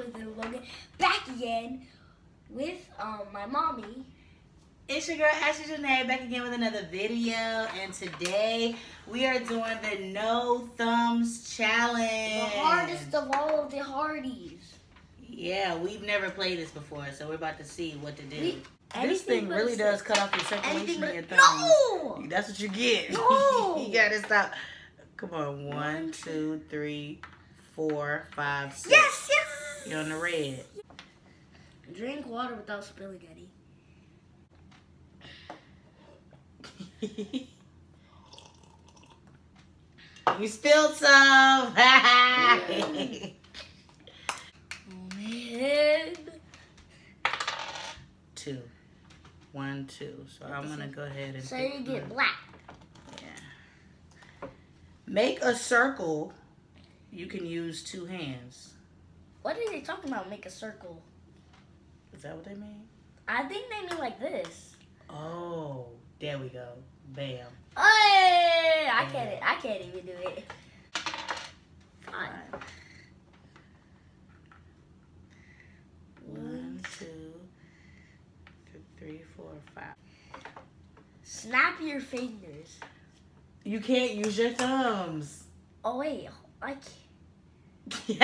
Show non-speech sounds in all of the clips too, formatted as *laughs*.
with little Logan back again with um my mommy. It's your girl Ashley Janae back again with another video and today we are doing the no thumbs challenge. The hardest of all of the hardies. Yeah, we've never played this before, so we're about to see what to do. We- this thing really does cut off your circulation in your thumbs. no. That's what you get. *laughs* No. you gotta stop. Come on, One, one, two, three, four, five, six. Yes, yes. You're on the red. Drink water without spilling *laughs* any. you spilled some. *laughs* Oh man. two. One, two. So I'm gonna go ahead and So you get one. black. Yeah. Make a circle. You can use two hands. What are they talking about? Make a circle. Is that what they mean? I think they mean like this. Oh, there we go. Bam. Hey, I can't. I can't even do it. Fine. Five. One, two, th- three, four, five. Snap your fingers. You can't use your thumbs. Oh wait, I can't. *laughs*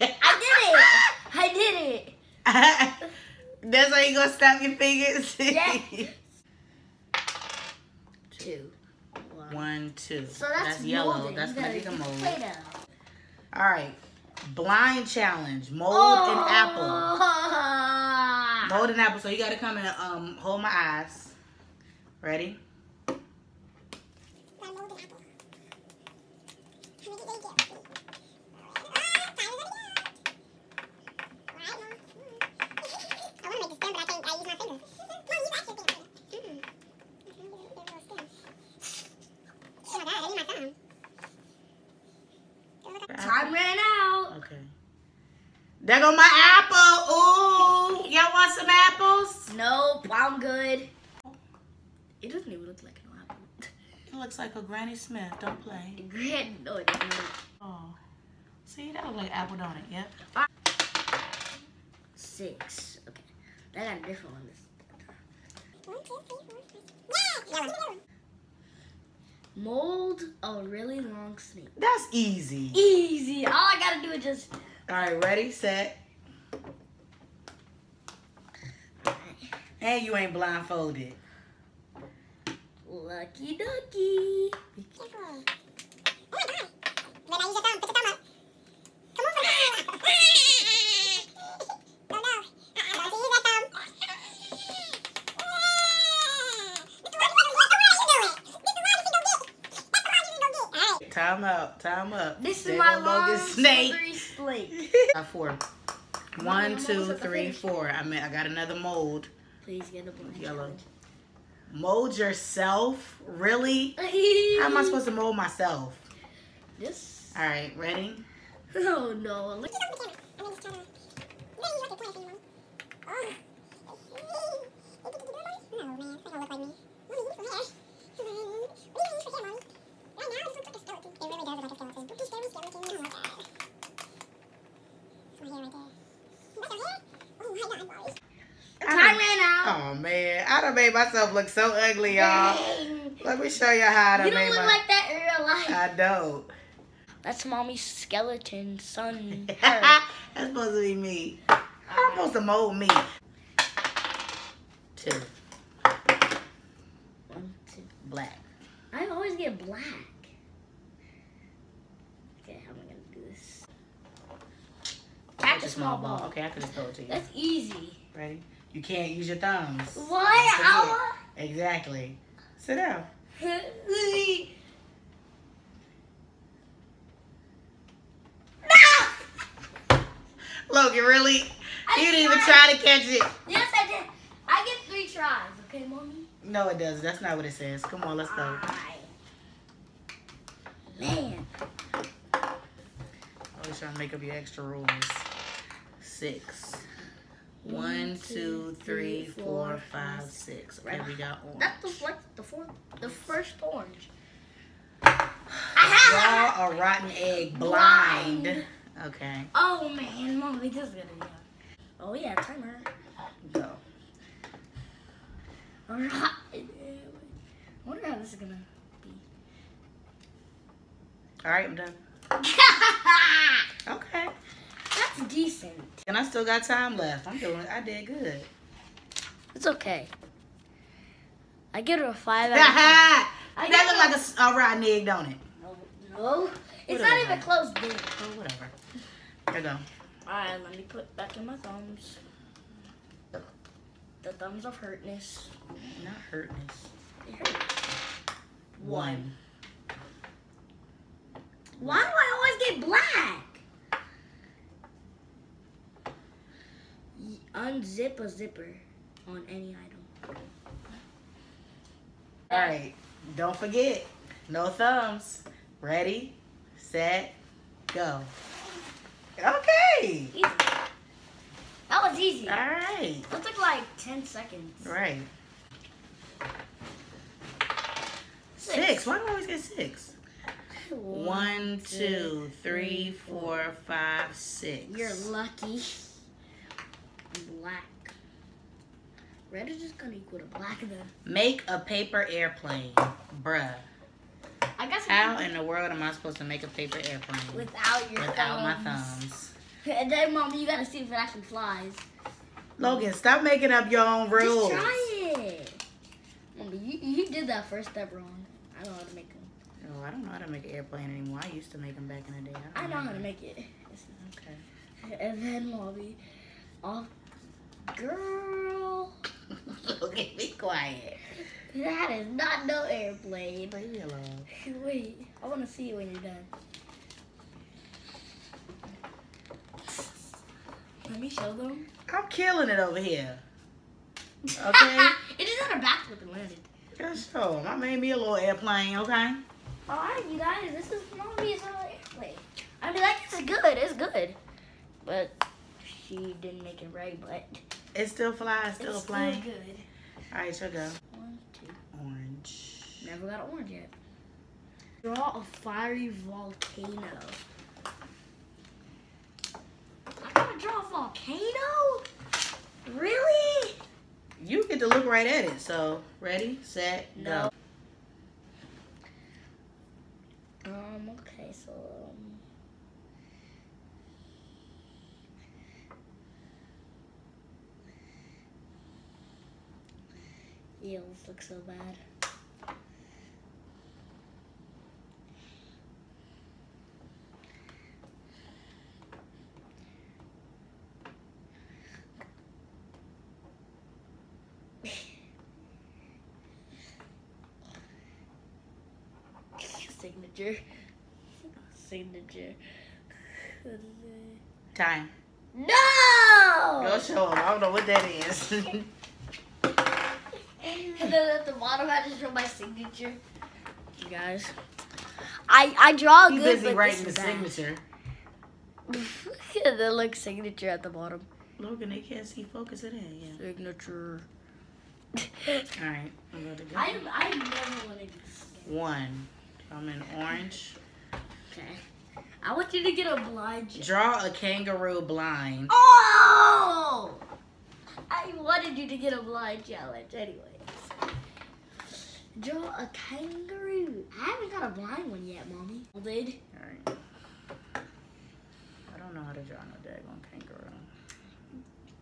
I did it. I did it. That's how you gonna snap your fingers? Yeah. *laughs* Two. One. One, two. So that's, yellow. That's gonna be the mold. All right. Blind challenge. Mold Oh. and apple. *laughs* Mold and apple. So you gotta come and um hold my eyes. Ready? Time ran out. Okay. There go my apple. Ooh. Y'all want some apples? Nope, I'm good. It doesn't even look like an apple. It looks like a Granny Smith. Don't play. Grand, no, it doesn't. Oh. See, that look like apple, don't it? Yep. Six. Okay, I got a different one. This mold a really long snake. That's easy. Easy. All I gotta do is just. All right, ready, set. And you ain't blindfolded. Lucky ducky. Time out, Time up. This is my go long Logan Snake. Slippery slate. Got four. I'm One, almost two, at the three, finish. four. I mean, I got another mold. Please get a blind Yellow. Mold yourself? Really? *laughs* How am I supposed to mold myself? This? All right, ready? *laughs* Oh no. Look- Time ran out. Oh man, I done made myself look so ugly, y'all. *laughs* Let me show you how I done You don't look my. like that in real life. I don't. That's mommy's skeleton son. *laughs* That's supposed to be me. I'm supposed to mold me? Two. One, two. Black. I always get black. Okay, how am I gonna do this? Catch a small ball. Okay, I could just throw it to you. That's easy. Ready? You can't use your thumbs. What? Don't How? forget. Exactly. Sit down. No! *laughs* Logan, really? I You didn't even try to catch it. Yes, I did. I get three tries. Okay, mommy. No, it doesn't. That's not what it says. Come on, let's go. Man. Always trying to make up your extra rules. Six. One, two, three, four, five, six. Okay, we got orange. That was like the fourth, the first orange. *sighs* Draw a rotten egg blind. Blind. Okay, Oh man, mom, this is gonna be hard. Oh yeah, timer. go. Alright. I wonder how this is gonna be. All right, I'm done. *laughs* Okay. That's decent. And I still got time left. I'm doing. I did good. It's okay. I give it a five out *laughs* that of ten. look like a rotten egg, don't it? No, no. it's Whatever. not even close, dude. Oh, whatever. There you go. Alright, let me put back in my thumbs. The thumbs of hurtness. Not hurtness. It hurt. One. Why do I always get black? Unzip a zipper on any item. All right. Don't forget. No thumbs. Ready, set, go. Okay. Easy. That was easy. All right. That took like 10 seconds. Right. Six. Why do I always get six? One, two, three, four, five, six. You're lucky. Black. Red is just gonna equal to black then. Make a paper airplane. Bruh. I guess How in the world am I supposed to make a paper airplane without your without my thumbs. thumbs? And then, mom, you gotta see if it actually flies. Logan, stop making up your own rules. Just try it. Mommy, you, you did that first step wrong. I don't know how to make them. Oh, I don't know how to make an airplane anymore. I used to make them back in the day. I don't know how to make it. Okay. And then, mommy, oh, girl, *laughs* okay, be quiet. that is not no airplane. Leave me alone. *laughs* Wait, I want to see you when you're done. Let me show them. I'm killing it over here. *laughs* Okay? it just had a backflip and landed. Just show 'em. I made me a little airplane, okay? Alright, you guys, this is mommy's uh, airplane. I mean, like, it's good, it's good. But she didn't make it right, but It still flies, still it's a plane. still good. All right, so go. One, two. Orange. Never got an orange yet. Draw a fiery volcano. I gotta draw a volcano? Really? You get to look right at it. So, ready, set, No. go. Um, okay, so, this looks so bad. *laughs* Signature. Signature. Time. No! Go show 'em. I don't know what that is. *laughs* And then at the bottom, I just draw my signature. You guys, I I draw He's good, busy but writing the this is bad. signature. *laughs* and then look, signature at the bottom. Logan, they can't see. Focus it in. Yeah. Signature. *laughs* All right. I'm going to go. I I never want to do this. One. I'm in orange. Okay. I want you to get a blind. job. Draw a kangaroo blind. Oh! I wanted you to get a blind challenge, anyways. Draw a kangaroo. I haven't got a blind one yet, mommy. I Did. All right. I don't know how to draw no daggone kangaroo.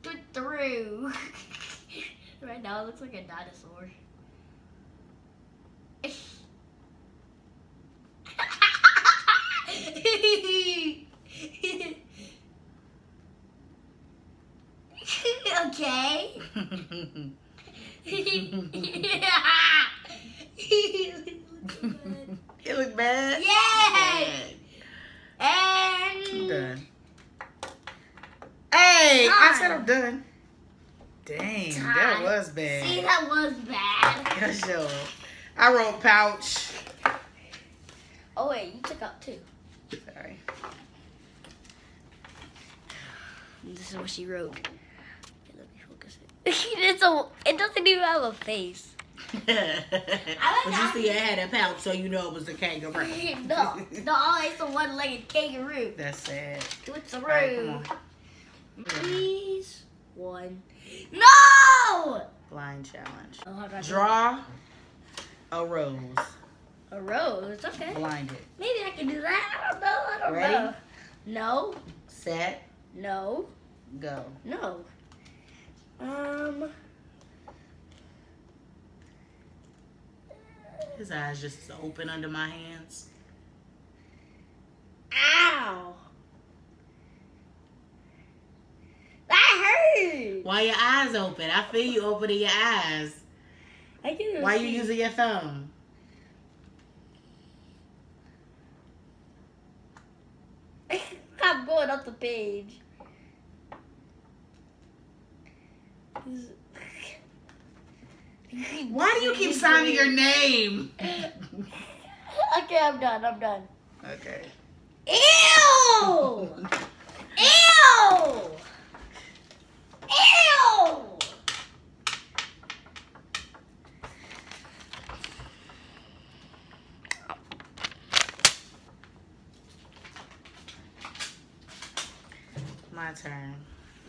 Put through. *laughs* right now, it looks like a dinosaur. okay. it look bad. Yay! I'm And done. Hey, I Time. said I'm done. Dang, that Time. was bad. see that was bad. Yeah, sure. I wrote pouch. Oh wait, you took out two. Sorry. This is what she wrote. Okay, let me focus it. *laughs* it's a. It doesn't even have a face. *laughs* but you see, it had a pouch, so you know it was a kangaroo. *laughs* no, no, it's a one-legged kangaroo. That's sad. It's a All right, come roo. Please, one. No! Blind challenge. Oh, Draw a rose. A rose, okay. Blinded. Maybe I can do that. I don't know. I don't Ready? know. No, Set. no, Go. no. Um. His eyes just open under my hands. Ow. That hurt. Why your eyes open? I feel you opening your eyes. I can Why are you using your thumb? *laughs* I'm going up the page. *laughs* Why do you keep signing your name? *laughs* Okay, I'm done. I'm done. Okay. Ew! Ew! My turn.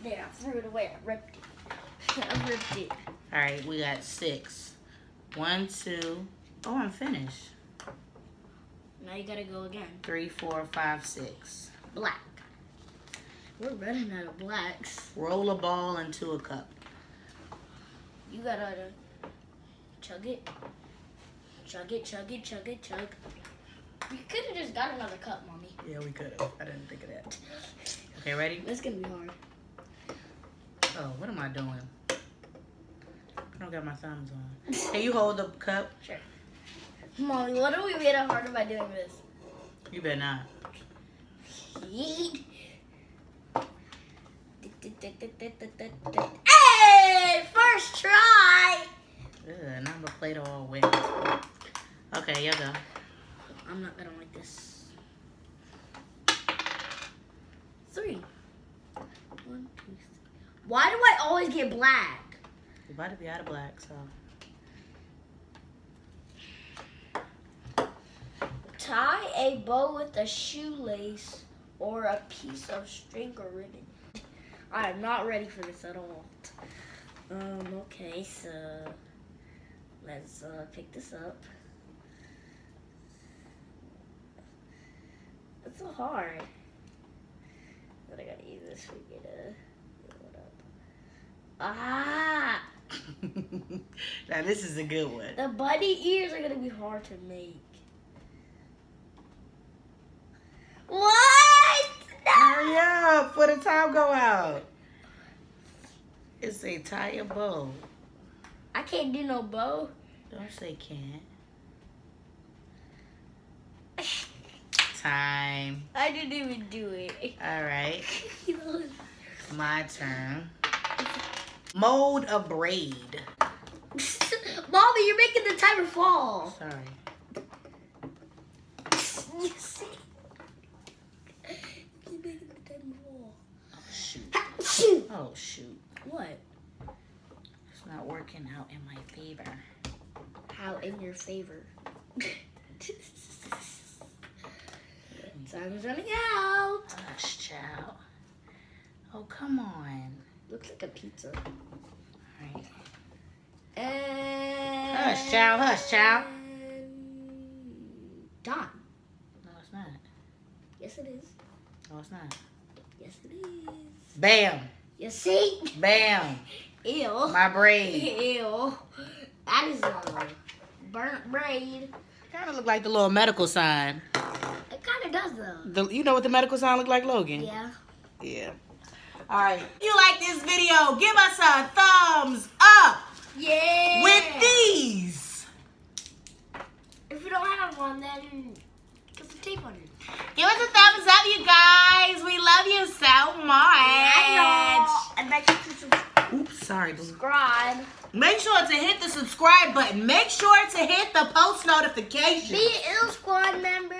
There, I threw it away. I ripped it. *laughs* I ripped it. All right, we got six. One, two. Oh, I'm finished. Now you gotta go again. Three, four, five, six. Black. We're running out of blacks. Roll a ball into a cup. You gotta uh, chug it. Chug it, chug it, chug it, chug. You could have just got another cup, mommy. Yeah, we could have. I didn't think of that. Okay, ready? This gonna be hard. Oh, what am I doing? I don't got my thumbs on. Can you hold the cup? Sure. Mommy, what are we made it harder by doing this? You better not. *laughs* Hey! First try! Ugh, now I'm gonna play it all wet. Okay, you go. I'm not gonna like this. Three. One, two, three. Why do I always get black? You about to be out of black, so. Tie a bow with a shoelace or a piece of string or ribbon. I am not ready for this at all. Um, okay, so let's uh, pick this up. It's so hard. But I gotta use this to a it up. Ah! *laughs* now this is a good one. The bunny ears are gonna be hard to make. What? No! Hurry up, before the time go out. It's a tie a bow. I can't do no bow. Don't say can't. *laughs* Time. I didn't even do it. All right, *laughs* my turn. Mold a braid. *laughs* Mommy, you're making the timer fall. Sorry. You see? You're making the timer fall. Oh shoot. Shoot. Oh shoot. What? It's not working out in my favor. How in your favor? *laughs* Time's running out. Hush, child. Oh come on. Looks like a pizza. All right. And Hush, child. Hush, child. Done. No, it's not. Yes, it is. No, it's not. Yes, it is. Bam. You see? Bam. *laughs* Ew. My braid. Ew. That is a burnt braid. Kind of look like the little medical sign. It kind of does though. The, you know what the medical sign look like, Logan? Yeah. Yeah. All right. If you like this video, give us a thumbs up Yeah. with these. If you don't have one, then put some tape on it. Give us a thumbs up, you guys. We love you so much. And make sure to Oops, sorry. subscribe. Make sure to hit the subscribe button. Make sure to hit the post notification. Be an ill squad member.